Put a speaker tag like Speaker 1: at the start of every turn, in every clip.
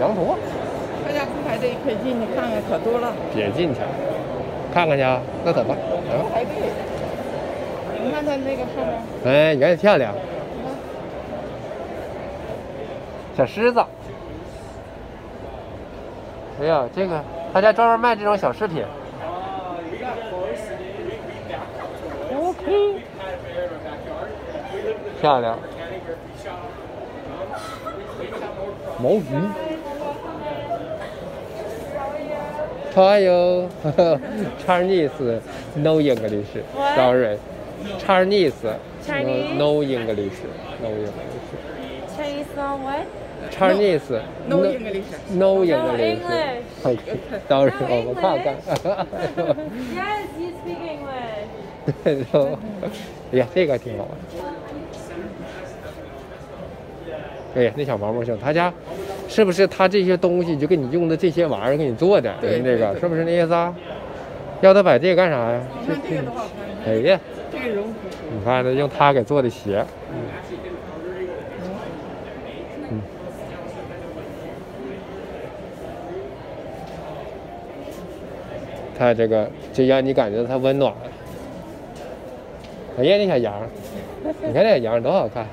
Speaker 1: 羊驼。
Speaker 2: 他家不排队可以进去看看，可多了。
Speaker 1: 别进去，看看去啊。那怎么。
Speaker 2: 不排队。你看他那个上面。
Speaker 1: 哎，你看漂亮。小狮子。哎呀，这个他家专门卖这种小饰品。OK。漂亮。毛鱼。Hi yo, Chinese, no English. Sorry, Chinese,
Speaker 3: Chinese?
Speaker 1: no English, no English.
Speaker 3: Chinese song what?
Speaker 1: Chinese,
Speaker 2: No English.
Speaker 1: no
Speaker 3: No
Speaker 1: English.
Speaker 3: English.
Speaker 1: OK, sorry，我们看看。
Speaker 3: Yes, you speak English.
Speaker 1: 对，然后，哎呀，这个挺好玩。哎呀，那小毛毛熊，他家是不是他这些东西就给你用的这些玩意儿给你做的？
Speaker 2: 对
Speaker 1: 那个
Speaker 2: 对对
Speaker 1: 是不是那意思啊？要他摆这个干啥呀？
Speaker 2: 你看这个多好看，
Speaker 1: 哎呀，
Speaker 2: 这个绒服。
Speaker 1: 你看这用他给做的鞋，嗯，它这个就让你感觉它温暖。哎呀，那小羊，你看那小羊多好看！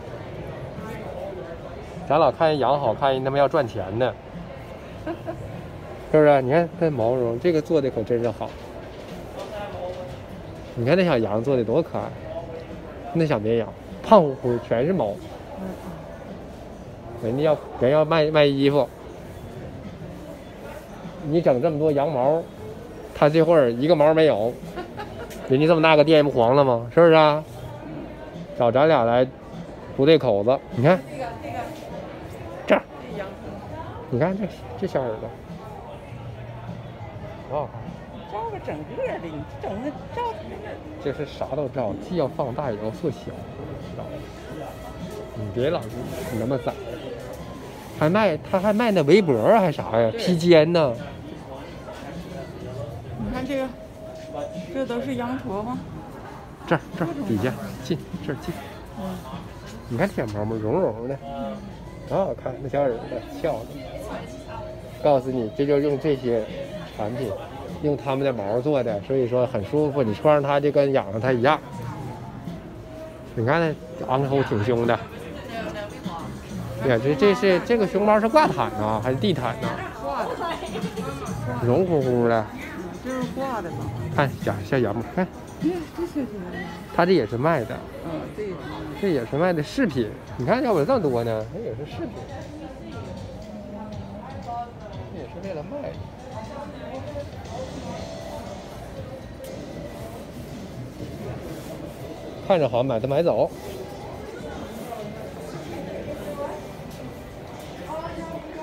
Speaker 1: 咱老看人羊好看，人他妈要赚钱呢，是不是？你看这毛绒，这个做的可真是好。你看那小羊做的多可爱，那小绵羊胖乎乎，全是毛。人家要人要卖卖衣服，你整这么多羊毛，他这会儿一个毛没有，人家这么大个店不黄了吗？是不是啊？找咱俩来不对口子，你看，你看这这小耳朵，多好看！
Speaker 2: 照个整个的，你整的照
Speaker 1: 这是啥都照，既要放大也要缩小，知道吗？你别老那么窄，还卖他还卖那围脖儿还啥呀？披肩呢？
Speaker 2: 你看这个，这都是羊驼吗？
Speaker 1: 这儿这儿底下进这儿进，你看这小毛毛绒绒的，多好看，那小耳朵翘的。告诉你，这就用这些产品，用他们的毛做的，所以说很舒服，你穿上它就跟养了它一样。你看那昂头挺胸的。对呀，这这是这个熊猫是挂毯呢，还是地毯呢？绒乎乎的。
Speaker 2: 这是挂的吧？
Speaker 1: 看小小羊毛，看
Speaker 2: 这是什么？
Speaker 1: 它这也是卖的，
Speaker 2: 嗯，这个
Speaker 1: 这也是卖的饰品。你看要不这么多呢，它也是饰品，这也是为了卖的。看着好，买的买走。